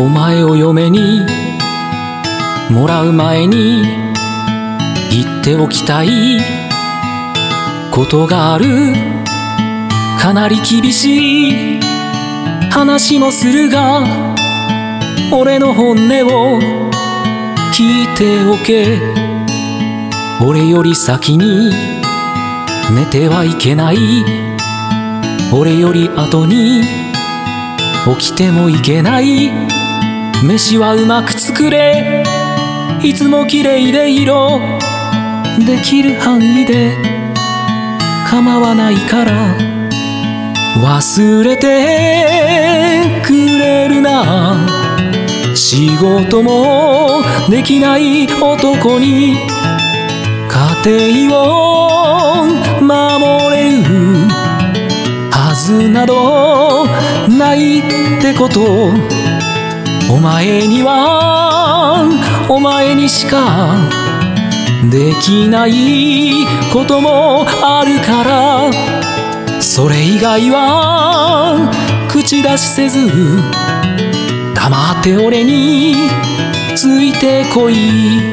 お前を嫁にもらう前に言っておきたいことがある。かなり厳しい話もするが俺の本音を聞いておけ。俺より先に寝てはいけない。俺より後に起きてもいけない。飯はうまく作れ。いつも綺麗で色できる範囲で。構わないから。忘れてくれるな。仕事もできない男に。家庭を守れる。はずなどないってこと。お前にはお前にしかできないこともあるから。それ以外は口出しせず黙って俺についてこい。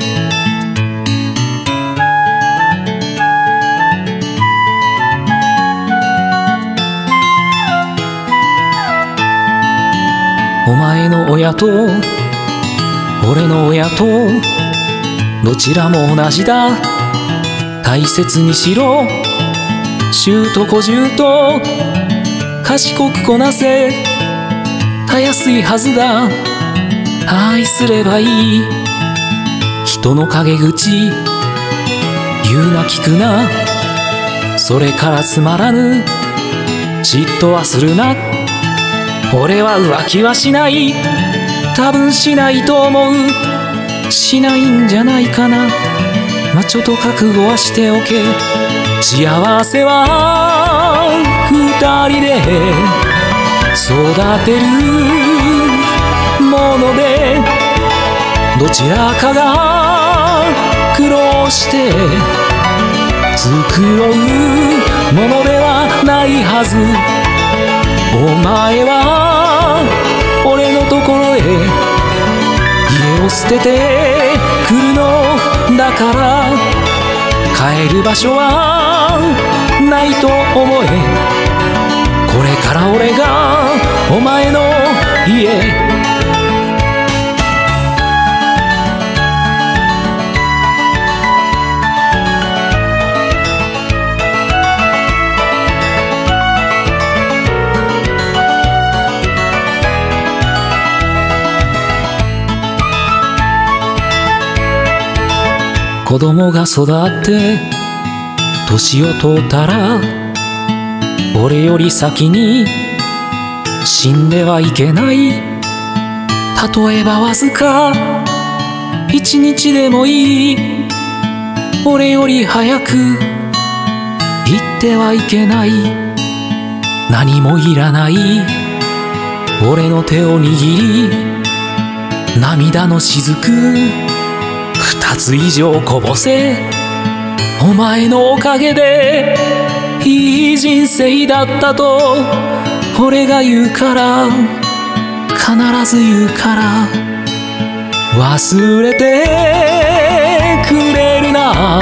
お前の親と俺の親とどちらも同じだ。大切にしろ。衆と小衆と賢くこなせ。たやすいはずだ。愛すればいい。人の陰口言うな聞くな。それからつまらぬ。嫉妬はするな。俺は浮気はしない。多分しないと思う。しないんじゃないかな。まあ、ちょっと覚悟はしておけ。幸せは二人で。育てるもので。どちらかが苦労して。作ろうものではないはず。お前はところへ家を捨ててくるのだから帰る場所はないと思え。これから俺がお前の家。子供が育って年を取ったら俺より先に死んではいけない。例えばわずか一日でもいい。俺より早く行ってはいけない。何もいらない。俺の手を握り涙の雫。二つ以上こぼせ。お前のおかげでいい人生だったと俺が言うから必ず言うから忘れてくれるな。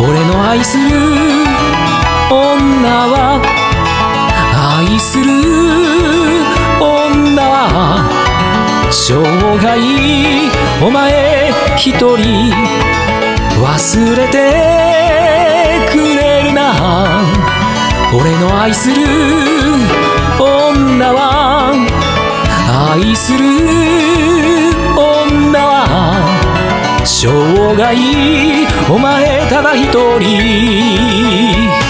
俺の愛する生涯お前一人忘れてくれるな。俺の愛する女は愛する女は生涯お前ただ一人。